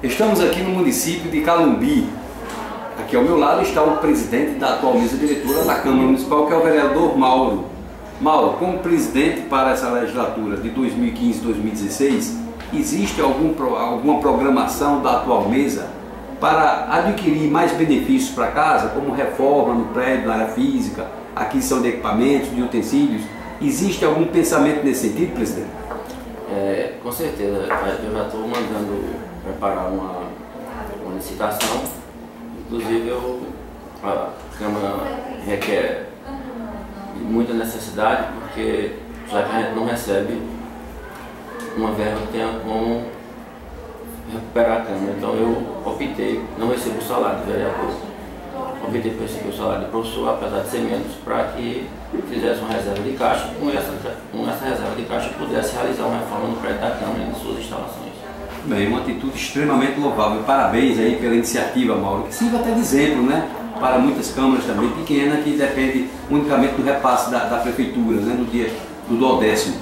Estamos aqui no município de Calumbi. Aqui ao meu lado está o presidente da atual mesa diretora da Câmara Municipal, que é o vereador Mauro. Mauro, como presidente para essa legislatura de 2015-2016, existe algum, alguma programação da atual mesa para adquirir mais benefícios para casa, como reforma no prédio, na área física, aquisição de equipamentos, de utensílios? Existe algum pensamento nesse sentido, presidente? É, com certeza, eu já estou mandando preparar uma, uma licitação. Inclusive eu, a Câmara requer muita necessidade porque já que a gente não recebe uma verba que tenha como recuperar a Câmara. Então eu optei, não recebo o salário do vereador, optei por receber o salário de professor, apesar de ser menos, para que fizesse uma reserva de caixa, com essa, com essa reserva de caixa pudesse realizar uma reforma no prédio da Câmara e de suas instalações. Bem, uma atitude extremamente louvável. Parabéns aí pela iniciativa, Mauro, que sirva até de exemplo, né? Para muitas câmaras também pequenas que dependem unicamente do repasse da, da prefeitura, né? No dia do duodécimo.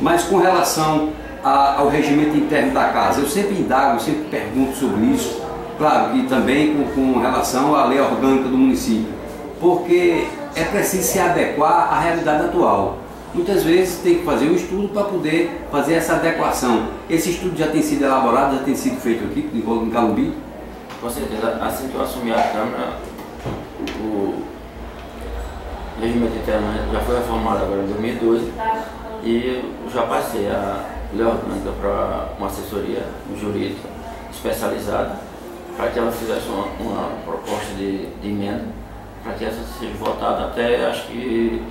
Mas com relação a, ao regimento interno da casa, eu sempre indago, sempre pergunto sobre isso. Claro que também com, com relação à lei orgânica do município. Porque é preciso se adequar à realidade atual muitas vezes tem que fazer um estudo para poder fazer essa adequação. Esse estudo já tem sido elaborado, já tem sido feito aqui em Calumbi? Com certeza. Assim que eu assumi a Câmara, o regimento interno já foi reformado agora em 2012 e já passei a lei orgânica para uma assessoria jurídica especializada para que ela fizesse uma, uma proposta de, de emenda para que essa seja votada até acho que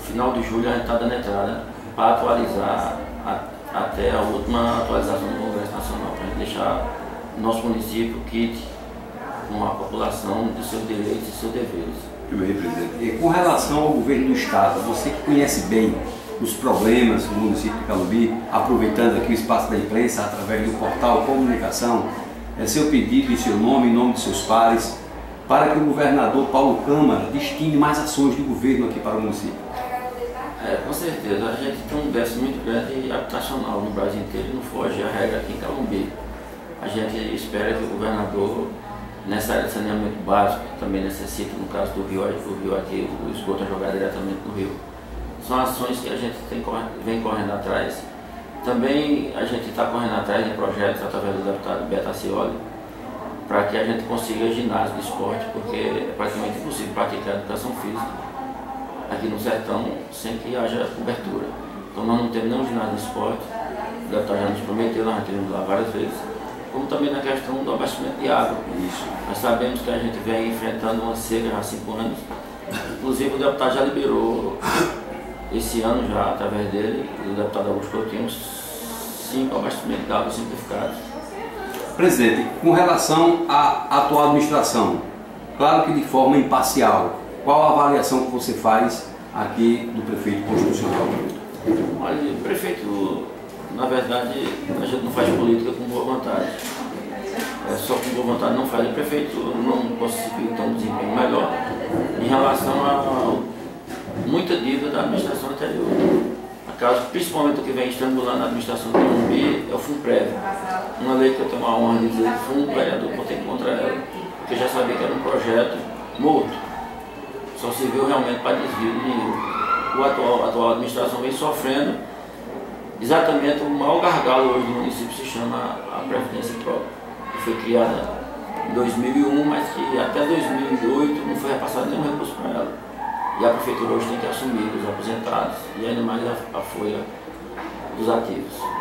final de julho a gente está dando entrada para atualizar a, até a última atualização do Congresso Nacional, para a gente deixar o nosso município kit com a população de seus direitos e seus deveres. Presidente. E com relação ao governo do Estado, você que conhece bem os problemas do município de Calumbi, aproveitando aqui o espaço da imprensa através do portal Comunicação, é seu pedido em seu nome, em nome de seus pares, para que o governador Paulo Câmara destine mais ações do governo aqui para o município. É, com certeza. A gente tem um déficit muito grande habitacional no Brasil inteiro não foge a regra aqui em Calumbi. A gente espera que o governador, nessa área de saneamento básico, também necessita, no caso do rio, o rio aqui, o esgoto é jogado diretamente no rio. São ações que a gente tem, vem correndo atrás. Também a gente está correndo atrás de projetos através do deputado Beto Acioli, para que a gente consiga ginásio de esporte, porque é praticamente impossível praticar educação física aqui no sertão sem que haja cobertura. Então nós não temos nenhum ginásio de esporte, o deputado já nos prometeu, nós já tivemos lá várias vezes, como também na questão do abastecimento de água. Isso. Nós sabemos que a gente vem enfrentando uma seca já há cinco anos, inclusive o deputado já liberou esse ano já, através dele, o deputado Augusto Coutinho, cinco abastecimentos de água simplificados. Presidente, com relação à atual administração, claro que de forma imparcial, qual a avaliação que você faz aqui do prefeito constitucional? Olha, prefeito, na verdade, a gente não faz política com boa vontade. É só com boa vontade não faz. O prefeito não conseguiu ter um desempenho melhor em relação a muita dívida da administração anterior. Caso, principalmente o que vem estrangulando a administração do Morumbi é o FUNPREV. Uma lei que eu tenho a honra de dizer que fui um vereador votei contra ela, porque já sabia que era um projeto morto só serviu realmente para desvio de dinheiro. O atual, a atual administração vem sofrendo exatamente o maior gargalo hoje do município se chama a Previdência Própria, que foi criada em 2001, mas que até 2008 não foi repassado nenhum recurso para ela. E a prefeitura hoje tem que assumir os aposentados e ainda mais a, a folha dos ativos.